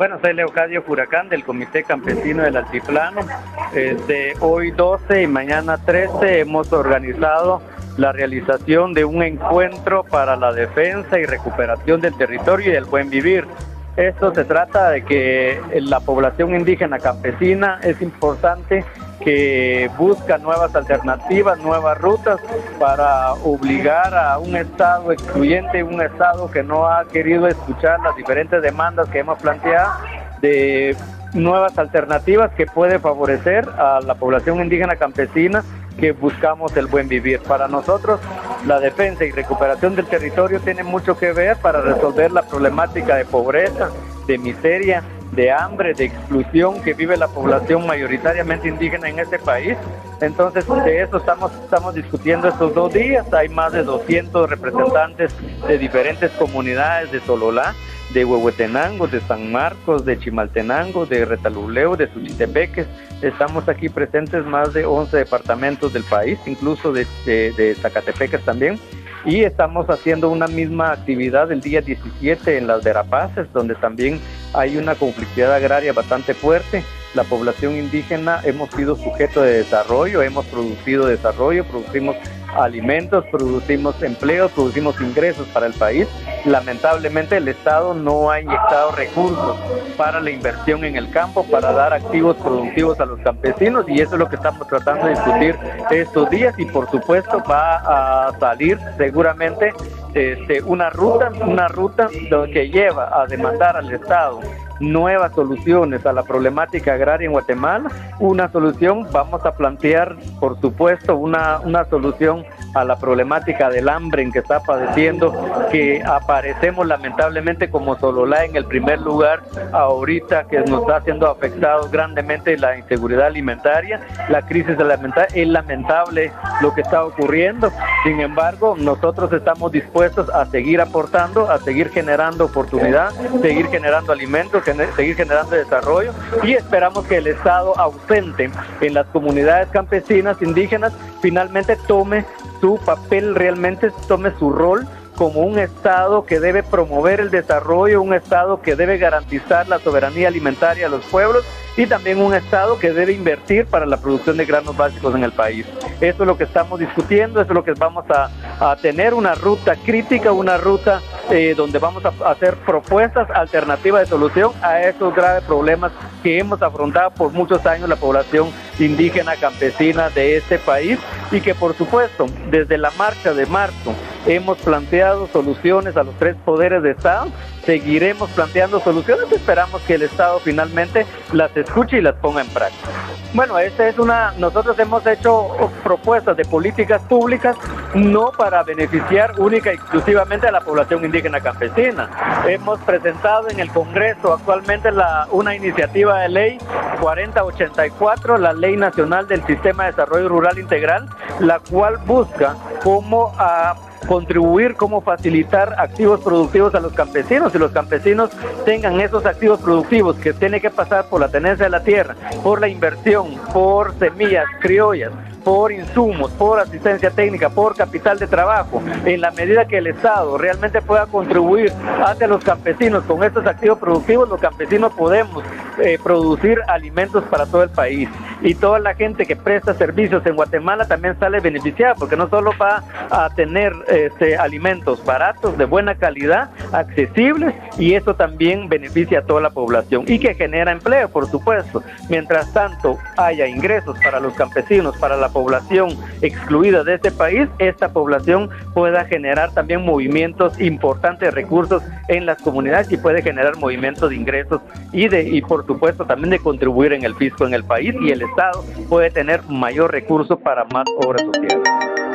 Bueno, soy Leocadio Furacán del Comité Campesino del Altiplano. Este, hoy 12 y mañana 13 hemos organizado la realización de un encuentro para la defensa y recuperación del territorio y del buen vivir. Esto se trata de que la población indígena campesina es importante que busca nuevas alternativas, nuevas rutas para obligar a un Estado excluyente, un Estado que no ha querido escuchar las diferentes demandas que hemos planteado de nuevas alternativas que puede favorecer a la población indígena campesina que buscamos el buen vivir. Para nosotros, la defensa y recuperación del territorio tiene mucho que ver para resolver la problemática de pobreza, de miseria, de hambre, de exclusión que vive la población mayoritariamente indígena en este país. Entonces, de eso estamos, estamos discutiendo estos dos días. Hay más de 200 representantes de diferentes comunidades de Sololá, de Huehuetenango, de San Marcos, de Chimaltenango, de Retaluleo, de Suchitepeques. Estamos aquí presentes más de 11 departamentos del país, incluso de, de, de Zacatepeques también y estamos haciendo una misma actividad el día 17 en las Verapaces, donde también hay una conflictividad agraria bastante fuerte. La población indígena hemos sido sujeto de desarrollo, hemos producido desarrollo, producimos alimentos, producimos empleos, producimos ingresos para el país. Lamentablemente el Estado no ha inyectado recursos para la inversión en el campo, para dar activos productivos a los campesinos y eso es lo que estamos tratando de discutir estos días y por supuesto va a salir seguramente este, una ruta, una ruta que lleva a demandar al Estado nuevas soluciones a la problemática agraria en Guatemala. Una solución, vamos a plantear, por supuesto, una, una solución a la problemática del hambre en que está padeciendo, que aparecemos lamentablemente como Sololá en el primer lugar ahorita que nos está haciendo afectado grandemente la inseguridad alimentaria, la crisis alimentaria, es lamentable lo que está ocurriendo, sin embargo nosotros estamos dispuestos a seguir aportando, a seguir generando oportunidad, seguir generando alimentos, seguir generando desarrollo y esperamos que el Estado ausente en las comunidades campesinas indígenas finalmente tome su papel realmente tome su rol como un Estado que debe promover el desarrollo, un Estado que debe garantizar la soberanía alimentaria a los pueblos y también un Estado que debe invertir para la producción de granos básicos en el país. Eso es lo que estamos discutiendo, eso es lo que vamos a, tener, una ruta crítica, una ruta eh, donde vamos a hacer propuestas alternativas de solución a estos graves problemas que hemos afrontado por muchos años la población indígena campesina de este país y que por supuesto desde la marcha de marzo hemos planteado soluciones a los tres poderes de Estado, seguiremos planteando soluciones, esperamos que el Estado finalmente las escuche y las ponga en práctica. Bueno, esta es una, nosotros hemos hecho propuestas de políticas públicas no para beneficiar única y exclusivamente a la población indígena campesina. Hemos presentado en el Congreso actualmente la, una iniciativa de ley 4084, la Ley Nacional del Sistema de Desarrollo Rural Integral, la cual busca cómo a contribuir, cómo facilitar activos productivos a los campesinos y los campesinos tengan esos activos productivos que tiene que pasar por la tenencia de la tierra, por la inversión, por semillas criollas, por insumos, por asistencia técnica, por capital de trabajo, en la medida que el Estado realmente pueda contribuir hacia los campesinos con estos activos productivos, los campesinos podemos eh, producir alimentos para todo el país. Y toda la gente que presta servicios en Guatemala también sale beneficiada, porque no solo va a tener este, alimentos baratos, de buena calidad, accesibles, y eso también beneficia a toda la población y que genera empleo, por supuesto. Mientras tanto haya ingresos para los campesinos, para la población excluida de este país, esta población pueda generar también movimientos importantes recursos en las comunidades y puede generar movimientos de ingresos y de y supuesto también de contribuir en el fisco en el país y el Estado puede tener mayor recurso para más obras sociales.